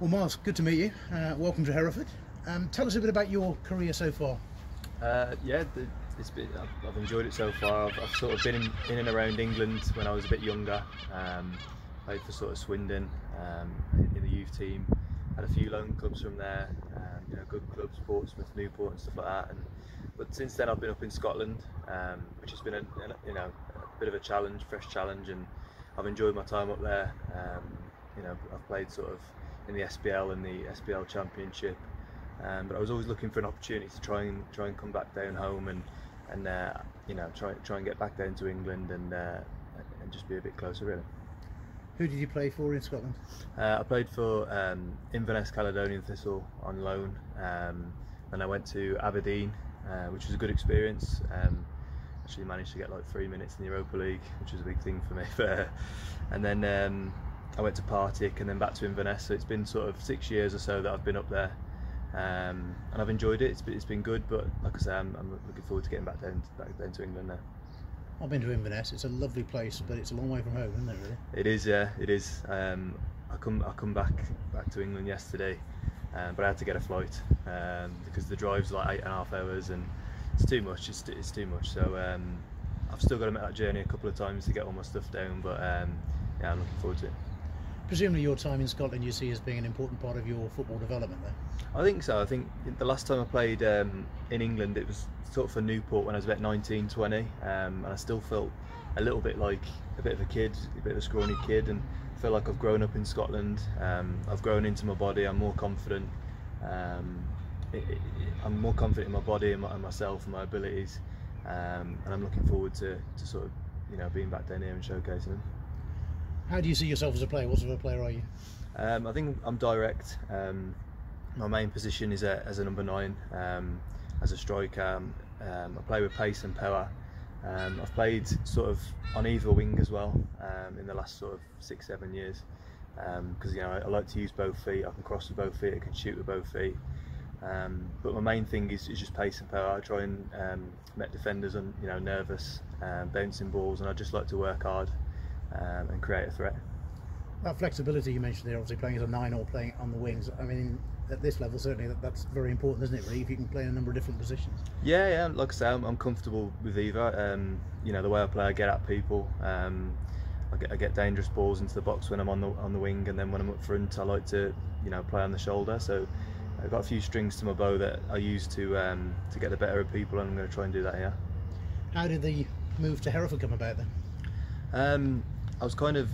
Well, Miles, good to meet you. Uh, welcome to Hereford. Um, tell us a bit about your career so far. Uh, yeah, the, it's been, I've, I've, enjoyed it so far. I've, I've sort of been in, in, and around England when I was a bit younger. Um, played for sort of Swindon um, in the youth team. Had a few loan clubs from there. Um, you know, good clubs, Portsmouth, Newport, and stuff like that. And but since then, I've been up in Scotland, um, which has been a, a, you know a bit of a challenge, fresh challenge, and I've enjoyed my time up there. Um, you know, I've played sort of in the SPL and the SPL Championship. Um, but I was always looking for an opportunity to try and try and come back down home and and uh, you know try try and get back down to England and uh, and just be a bit closer really. Who did you play for in Scotland? Uh, I played for um, Inverness Caledonian Thistle on loan, um, and I went to Aberdeen, uh, which was a good experience. Um, actually managed to get like three minutes in the Europa League, which was a big thing for me. and then um, I went to Partick and then back to Inverness. So it's been sort of six years or so that I've been up there. Um, and I've enjoyed it. It's been, it's been good, but like I say, I'm, I'm, looking forward to getting back down back down to England now. I've been to Inverness. It's a lovely place, but it's a long way from home, isn't it? Really? It is, yeah. It is. Um, I come I come back back to England yesterday, um, but I had to get a flight um, because the drive's like eight and a half hours, and it's too much. It's, it's too much. So um, I've still got to make that journey a couple of times to get all my stuff down, but um, yeah, I'm looking forward to it presumably your time in Scotland you see as being an important part of your football development there. I think so. I think the last time I played um, in England it was sort of for Newport when I was about 19, 20 um, and I still felt a little bit like a bit of a kid, a bit of a scrawny kid and I feel like I've grown up in Scotland. Um, I've grown into my body, I'm more confident. Um, it, it, I'm more confident in my body and, my, and myself and my abilities um, and I'm looking forward to, to sort of you know being back down here and showcasing them. How do you see yourself as a player? What sort of a player are you? Um, I think I'm direct. Um, my main position is a, as a number nine, um, as a striker. Um, um, I play with pace and power. Um, I've played sort of on either wing as well in the last sort of six, seven years. Because you know I, I, like to use both feet. I can cross with both feet. I can shoot with both feet. but my main thing is, is, just pace and power. I try and make defenders and you know nervous, bouncing balls, and I just like to work hard um, and create a threat. That flexibility you mentioned there, obviously playing as a nine or playing on the wings. I mean, at this level, certainly that, that's very important, isn't it? Really, if you can play in a number of different positions. Yeah, yeah. Like I say, I'm, I'm comfortable with either. Um, you know, the way I play, I get at people. Um, I get, I get dangerous balls into the box when I'm on the on the wing, and then when I'm up front, I like to you know play on the shoulder. So I've got a few strings to my bow that I use to um, to get the better of people, and I'm going to try and do that here. How did the move to Hereford come about then? Um, I was kind of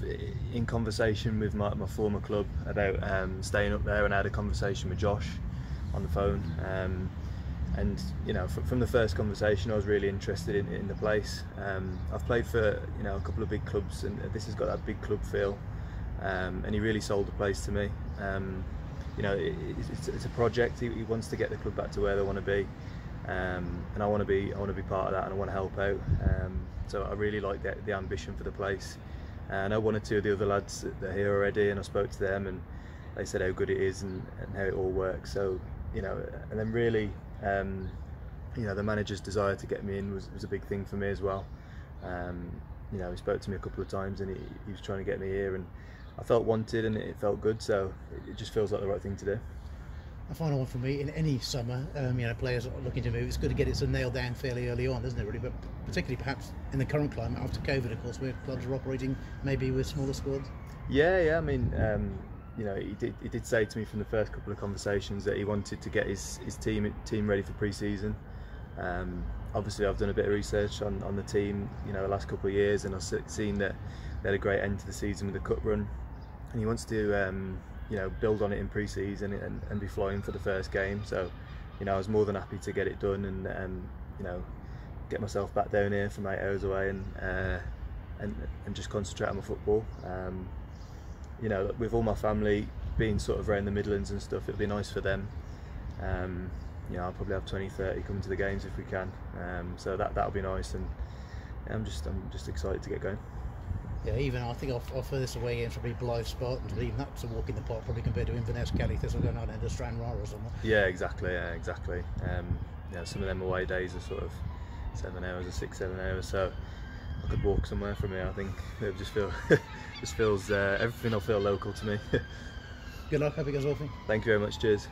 in conversation with my, my former club about um, staying up there, and I had a conversation with Josh on the phone. Um, and you know, from, from, the first conversation, I was really interested in, in the place. Um, I've played for you know a couple of big clubs, and this has got that big club feel. Um, and he really sold the place to me. Um, you know, it, it's, it's, a project. He, he, wants to get the club back to where they want to be, um, and I want to be. I want to be part of that, and I want to help out. so I really like the, the ambition for the place. And I know one or two of the other lads that are here already, and I spoke to them, and they said how good it is and, and how it all works. So you know, and then really, um, you know, the manager's desire to get me in was, was a big thing for me as well. Um, you know, he spoke to me a couple of times, and he, he was trying to get me here, and I felt wanted, and it felt good. So it just feels like the right thing to do a final one for me in any summer. Um, you know, players are looking to move. It's good to get it so nailed down fairly early on, isn't it? Really, but particularly perhaps in the current climate after COVID, of course, where clubs are operating maybe with smaller squads. Yeah, yeah. I mean, um, you know, he did, he did say to me from the first couple of conversations that he wanted to get his, his team team ready for pre-season. Um, obviously, I've done a bit of research on, on the team, you know, the last couple of years, and I've seen that they had a great end to the season with the cup run, and he wants to um, you know build on it in pre-season and, and be flying for the first game. So, you know, I was more than happy to get it done and um, you know get myself back down here from eight hours away and uh, and and just concentrate on my football. Um, you know, with all my family being sort of around the Midlands and stuff, it'd be nice for them. Um, you know, I'll probably have 20, 30 coming to the games if we can. Um, so that that'll be nice, and I'm just I'm just excited to get going yeah, even I think our, our furthest away games probably Blyth Spartans, but even that's a walk in the park probably compared to Inverness, Caley, Thistle going out into Stranraer or something. Yeah, exactly. Yeah, exactly. Um, yeah, some of them away days are sort of seven hours or six, seven hours. So I could walk somewhere from here. I think it just feel just feels uh, everything will feel local to me. Good luck. It goes well. Thank you very much. Cheers.